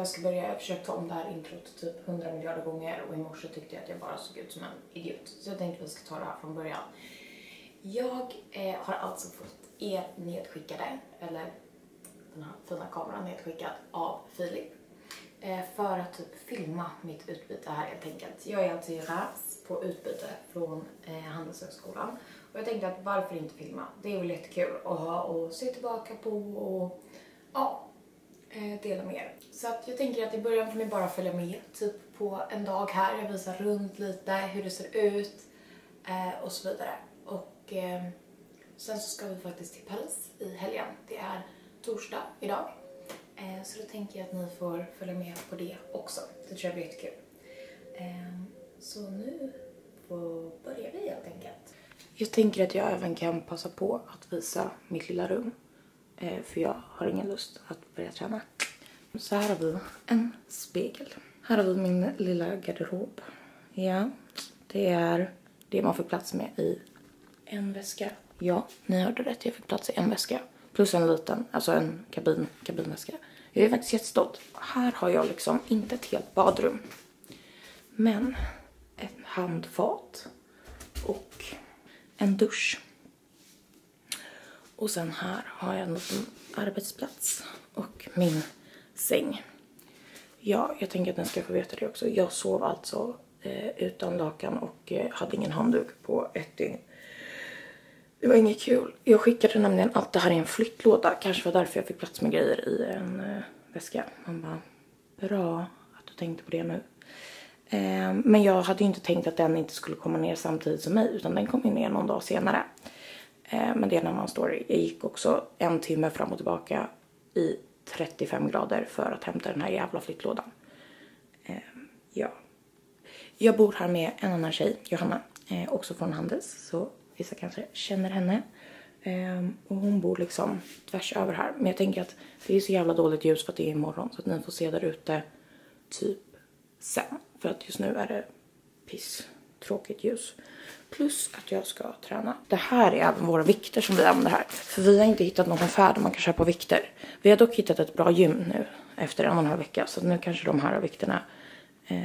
jag ska börja. Jag har försökt ta om det här introt typ 100 miljarder gånger och i morse tyckte jag att jag bara såg ut som en idiot. Så jag tänkte att vi ska ta det här från början. Jag eh, har alltså fått er nedskickade, eller den här fina kameran nedskickad av Filip. Eh, för att typ filma mitt utbyte här helt enkelt. Jag är alltså i RAS på utbyte från eh, Handelshögskolan. Och jag tänkte att varför inte filma? Det är väl jättekul att ha och se tillbaka på och ja, eh, dela med er. Så att jag tänker att i början får ni bara följa med typ på en dag här. Jag visar runt lite hur det ser ut eh, och så vidare. Och eh, sen så ska vi faktiskt till Paris i helgen. Det är torsdag idag. Eh, så då tänker jag att ni får följa med på det också. Det tror jag blir jättekul. Eh, så nu får börjar vi helt enkelt. Jag tänker att jag även kan passa på att visa mitt lilla rum. Eh, för jag har ingen lust att börja träna. Så här har vi en spegel. Här har vi min lilla garderob. Ja, det är det man får plats med i en väska. Ja, ni hörde rätt. Jag fick plats i en väska. Plus en liten, alltså en kabin, kabinväska. Jag är faktiskt jättestolt. Här har jag liksom inte ett helt badrum. Men ett handfat och en dusch. Och sen här har jag en liten arbetsplats och min säng. Ja, jag tänker att ni ska få veta det också. Jag sov alltså eh, utan lakan och eh, hade ingen handduk på ett dygn. Det var inget kul. Jag skickade nämligen allt det här i en flyttlåda. Kanske var därför jag fick plats med grejer i en eh, väska. Man bara, bra att du tänkte på det nu. Eh, men jag hade ju inte tänkt att den inte skulle komma ner samtidigt som mig utan den kom ju ner någon dag senare. Eh, men det är en annan story. Jag gick också en timme fram och tillbaka i 35 grader för att hämta den här jävla flyttlådan. Eh, ja. Jag bor här med en annan tjej, Johanna, eh, också från Handels, så vissa kanske känner henne. Ehm, och hon bor liksom tvärs över här. Men jag tänker att det är så jävla dåligt ljus för att det är imorgon så att ni får se där ute typ sen. För att just nu är det piss tråkigt ljus. Plus att jag ska träna. Det här är även våra vikter som vi använder här. För vi har inte hittat någon affär där man kan köpa vikter. Vi har dock hittat ett bra gym nu efter en och en halv vecka. Så nu kanske de här vikterna eh,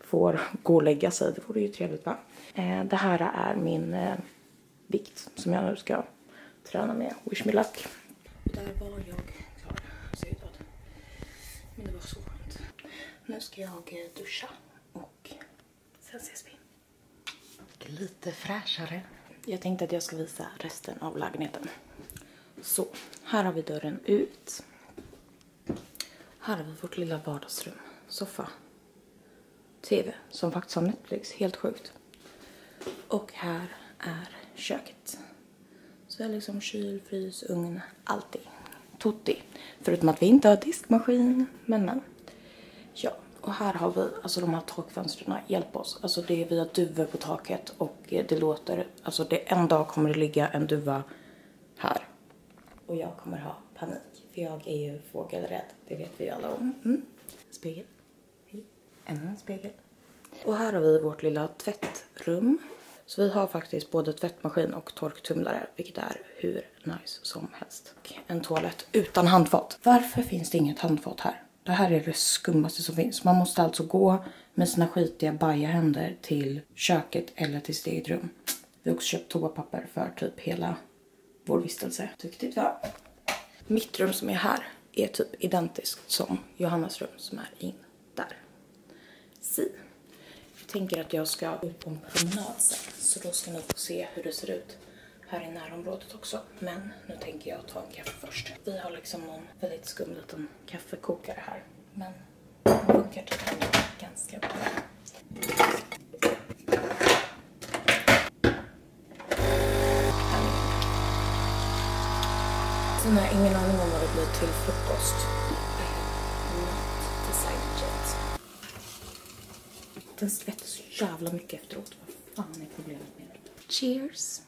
får gå och lägga sig. Det vore ju trevligt va? Eh, det här är min eh, vikt som jag nu ska träna med. Wish me luck. Där var jag klar. Men det var så skönt. Nu ska jag eh, duscha sen ses vi. Lite fräschare. Jag tänkte att jag ska visa resten av lägenheten. Så, här har vi dörren ut. Här har vi vårt lilla vardagsrum. Soffa. TV som faktiskt har Netflix. Helt sjukt. Och här är köket. Så det är liksom kyl, frys, ugn, allting. Tutti. Förutom att vi inte har diskmaskin, men men. Ja, och här har vi, alltså de här takfönstren, hjälp oss. Alltså det är, vi har duvor på taket och det låter, alltså det en dag kommer det ligga en duva här. Och jag kommer ha panik, för jag är ju fågelrädd, det vet vi alla om. Mm. Spegel. Hej. Ännu en spegel. Och här har vi vårt lilla tvättrum. Så vi har faktiskt både tvättmaskin och torktumlare, vilket är hur nice som helst. Och en toalett utan handfat. Varför finns det inget handfat här? Det här är det skummaste som finns. Man måste alltså gå med sina skitiga bajahänder till köket eller till sitt eget rum. Vi har också köpt toapapper för typ hela vår vistelse. Duktigt typ va? Mitt rum som är här är typ identiskt som Johannas rum som är in där. Si tänker att jag ska ut på en promenad sen. Så då ska ni få se hur det ser ut här i närområdet också. Men nu tänker jag ta en kaffe först. Vi har liksom någon väldigt skum liten kaffekokare här. Men den funkar tydligen ganska bra. Sen har jag ingen aning om vad det blir till frukost. Eh, den svettas så jävla mycket efteråt. Vad fan är problemet med det? Cheers!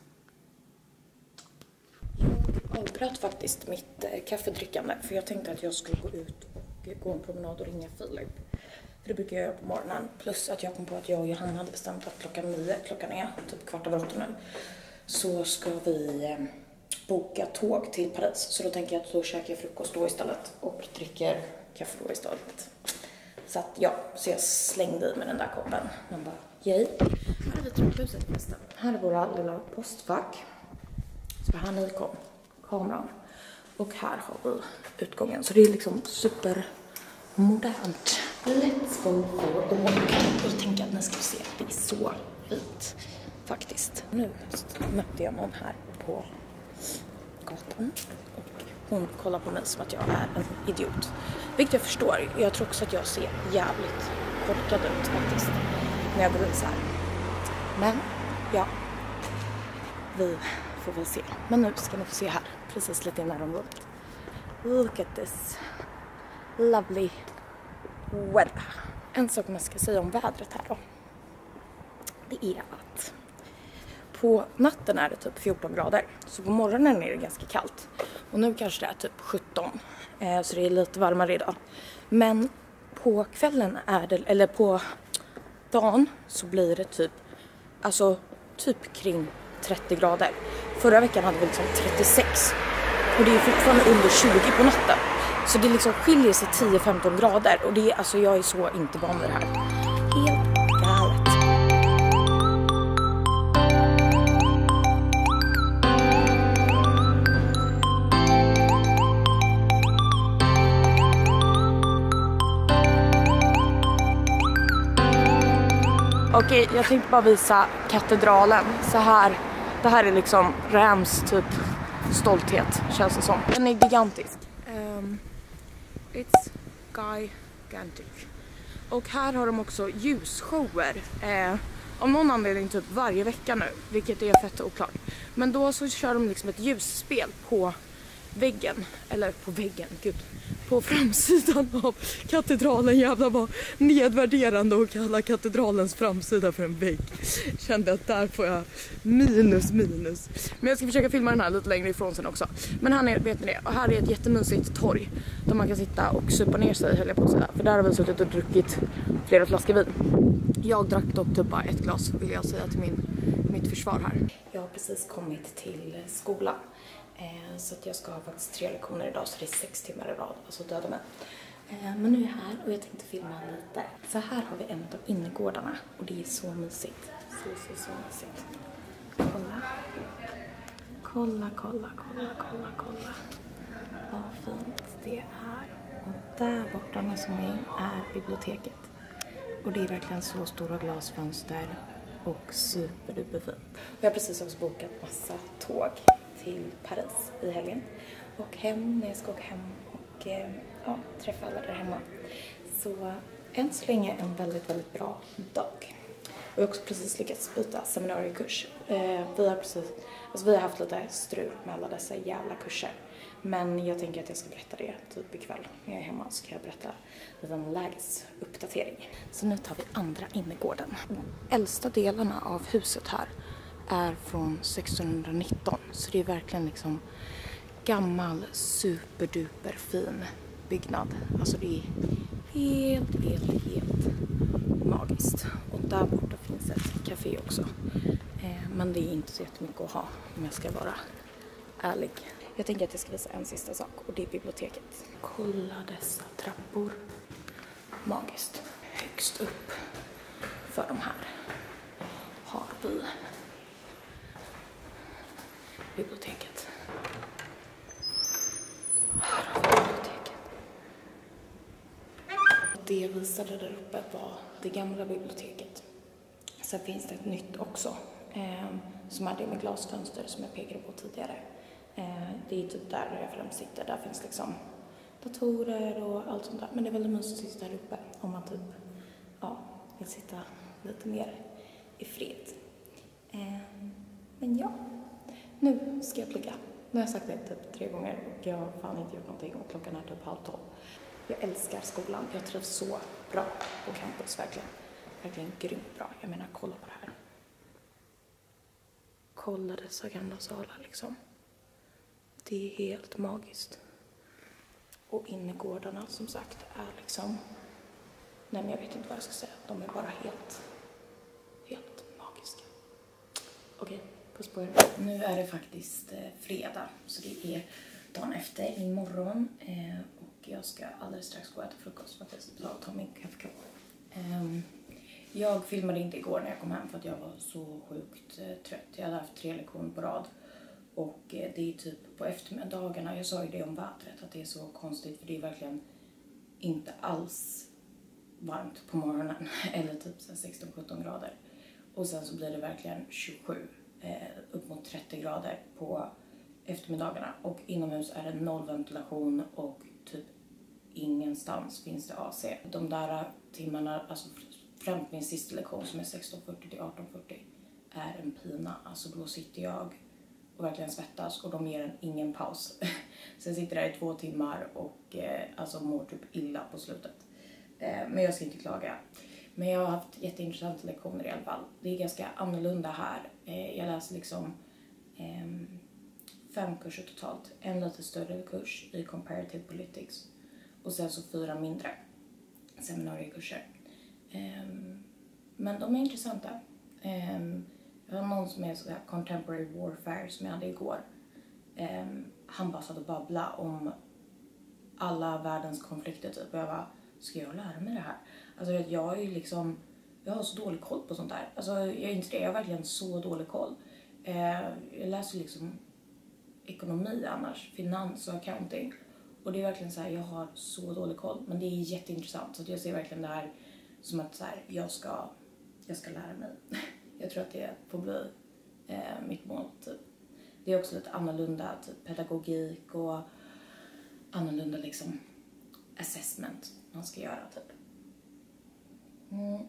Avbröt faktiskt mitt eh, kaffedrickande för jag tänkte att jag skulle gå ut och gå en promenad och ringa Filip. För det brukar jag göra på morgonen. Plus att jag kom på att jag och Johanna hade bestämt att klockan nio, klockan är typ kvart över åtta nu, så ska vi eh, boka tåg till Paris. Så då tänker jag att då käkar jag frukost då istället och dricker kaffe då istället. Så att ja, så jag slängde i med den där koppen. Man bara, yay. Här har vi trapphuset förresten. Här är våra lilla postfack. Så här ni kom kameran. Och här har vi utgången. Så det är liksom supermodernt. Let's go for the walk. Jag tänker att ni ska se, det är så fint faktiskt. Nu mötte jag någon här på gatan och hon kollar på mig som att jag är en idiot. Vilket jag förstår. Jag tror också att jag ser jävligt korkad ut faktiskt när jag går ut så här. Men ja, vi får väl se. Men nu ska ni få se här, precis lite i närområdet. Look at this lovely weather. En sak man ska säga om vädret här då. Det är att på natten är det typ 14 grader. Så på morgonen är det ganska kallt. Och nu kanske det är typ 17. Eh, så det är lite varmare idag. Men på kvällen är det, eller på dagen så blir det typ, alltså typ kring 30 grader. Förra veckan hade vi liksom 36. Och det är fortfarande under 20 på natten. Så det liksom skiljer sig 10-15 grader och det är alltså jag är så inte van vid det här. Helt galet. Okej, jag tänkte bara visa katedralen. Så här, det här är liksom Rams typ stolthet känns det som. Den är gigantisk. Um, it's gigantic. Och här har de också ljusshower. Eh, av någon anledning typ varje vecka nu, vilket är fett oklart. Men då så kör de liksom ett ljusspel på väggen, eller på väggen, gud, på framsidan av katedralen. Jävlar vad nedvärderande att kalla katedralens framsida för en vägg. Kände att där får jag minus minus. Men jag ska försöka filma den här lite längre ifrån sen också. Men här nere, vet ni det, och här är ett jättemysigt torg där man kan sitta och supa ner sig höll jag på att säga. För där har vi suttit och druckit flera flaskor vin. Jag drack dock typ bara ett glas vill jag säga till min, mitt försvar här. Jag har precis kommit till skolan. Eh, så att jag ska ha faktiskt tre lektioner idag så det är sex timmar i rad, alltså döda mig. Eh, men nu är jag här och jag tänkte filma lite. Så här har vi en av innergårdarna och det är så mysigt. Så, så, så mysigt. Kolla. Kolla, kolla, kolla, kolla, kolla. Vad fint det är. Och där borta med som är, är biblioteket. Och det är verkligen så stora glasfönster och superduper fint. Jag har precis också bokat massa tåg till Paris i helgen och hem när jag ska åka hem och eh, ja, träffa alla där hemma. Så än så länge en väldigt, väldigt bra dag. Vi har också precis lyckats byta seminariekurs. Eh, vi har precis, alltså vi har haft lite strul med alla dessa jävla kurser. Men jag tänker att jag ska berätta det typ ikväll när jag är hemma så kan jag berätta lite om lägesuppdatering. Så nu tar vi andra innergården. De äldsta delarna av huset här är från 1619 så det är verkligen liksom gammal superduper fin byggnad. Alltså det är helt, helt, helt magiskt. Och där borta finns ett café också. Eh, men det är inte så jättemycket att ha om jag ska vara ärlig. Jag tänker att jag ska visa en sista sak och det är biblioteket. Kolla dessa trappor. Magiskt. Högst upp för de här har vi biblioteket. Här har vi biblioteket. Det jag visade där uppe var det gamla biblioteket. Sen finns det ett nytt också, eh, som är det med glasfönster som jag pekade på tidigare. Eh, det är typ där jag främst sitter. Där finns liksom datorer och allt sånt där. Men det är väldigt mysigt att sitta där uppe om man typ ja, vill sitta lite mer i fred. Eh, men ja, nu ska jag plugga. Nu har jag sagt det typ tre gånger och jag har fan inte gjort någonting och klockan är typ halv tolv. Jag älskar skolan. Jag trivs så bra på campus, verkligen. Verkligen grymt bra. Jag menar, kolla på det här. Kolla dessa gamla salar liksom. Det är helt magiskt. Och innergårdarna som sagt är liksom, nej men jag vet inte vad jag ska säga. De är bara helt, helt magiska. Okej, puss på er. Nu är det faktiskt eh, fredag, så det är dagen efter imorgon. Eh, och jag ska alldeles strax gå och äta frukost faktiskt. ska ta min kaffekopp. Ehm, jag filmade inte igår när jag kom hem för att jag var så sjukt eh, trött. Jag hade haft tre lektioner på rad. Och eh, det är typ på eftermiddagarna, jag sa ju det om vädret, att det är så konstigt för det är verkligen inte alls varmt på morgonen. Eller typ 16-17 grader. Och sen så blir det verkligen 27, Eh, upp mot 30 grader på eftermiddagarna. Och inomhus är det noll ventilation och typ ingenstans finns det AC. De där timmarna, alltså fram min sista lektion som är 16.40 till 18.40 är en pina. Alltså då sitter jag och verkligen svettas och de ger en ingen paus. Så jag sitter där i två timmar och eh, alltså mår typ illa på slutet. Eh, men jag ska inte klaga. Men jag har haft jätteintressanta lektioner i alla fall. Det är ganska annorlunda här. Eh, jag läser liksom ehm, fem kurser totalt. En lite större kurs i comparative politics och sen så fyra mindre seminariekurser. Ehm, men de är intressanta. Ehm, jag har någon som är sådär contemporary warfare som jag hade igår. Han bara satt och babblade om alla världens konflikter typ och jag bara, ska jag lära mig det här? Alltså jag är ju liksom, jag har så dålig koll på sånt där. Alltså jag är inte det, jag har verkligen så dålig koll. Eh, jag läser liksom ekonomi annars, finans och accounting. Och det är verkligen så här, jag har så dålig koll. Men det är jätteintressant. Så jag ser verkligen det här som att så här, jag, ska, jag ska lära mig. jag tror att det får bli eh, mitt mål, typ. Det är också lite annorlunda typ, pedagogik och annorlunda liksom assessment man ska göra, typ. Mm.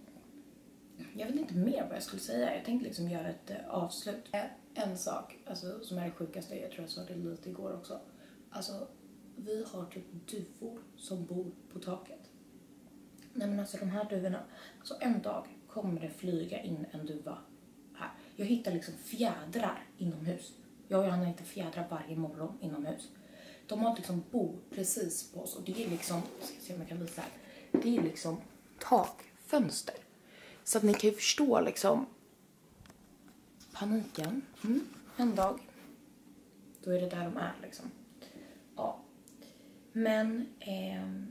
Jag vet inte mer vad jag skulle säga. Jag tänkte liksom göra ett eh, avslut. Eh, en sak alltså, som är det sjukaste, jag tror jag sa det lite igår också. Alltså, vi har typ duvor som bor på taket. Nej men alltså de här duvorna, alltså en dag kommer det flyga in en duva här. Jag hittar liksom fjädrar inomhus. Jag och Johanna hittar fjädrar varje morgon inomhus. De har liksom bo precis på oss och det är liksom, ska se om jag kan visa här. Det är liksom tak fönster. Så att ni kan ju förstå liksom paniken. Mm. En dag, då är det där de är liksom. Ja. Men eh,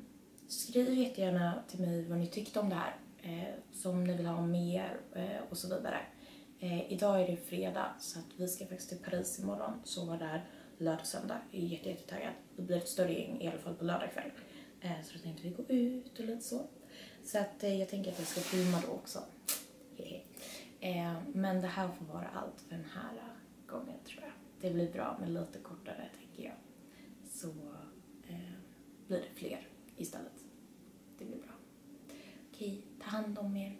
skriv jättegärna till mig vad ni tyckte om det här. Eh, som ni vill ha mer eh, och så vidare. Eh, idag är det fredag så att vi ska faktiskt till Paris imorgon. Sova där lördag och söndag. Jag är jätte, jättetaggad. Det blir ett större gäng i alla fall på lördag kväll. Eh, så då tänkte vi gå ut och lite så. Så att eh, jag tänker att jag ska filma då också. Eh, men det här får vara allt för den här eh, gången tror jag. Det blir bra men lite kortare tänker jag. Så eh, blir det fler istället. Det blir bra. Okej, ta hand om er.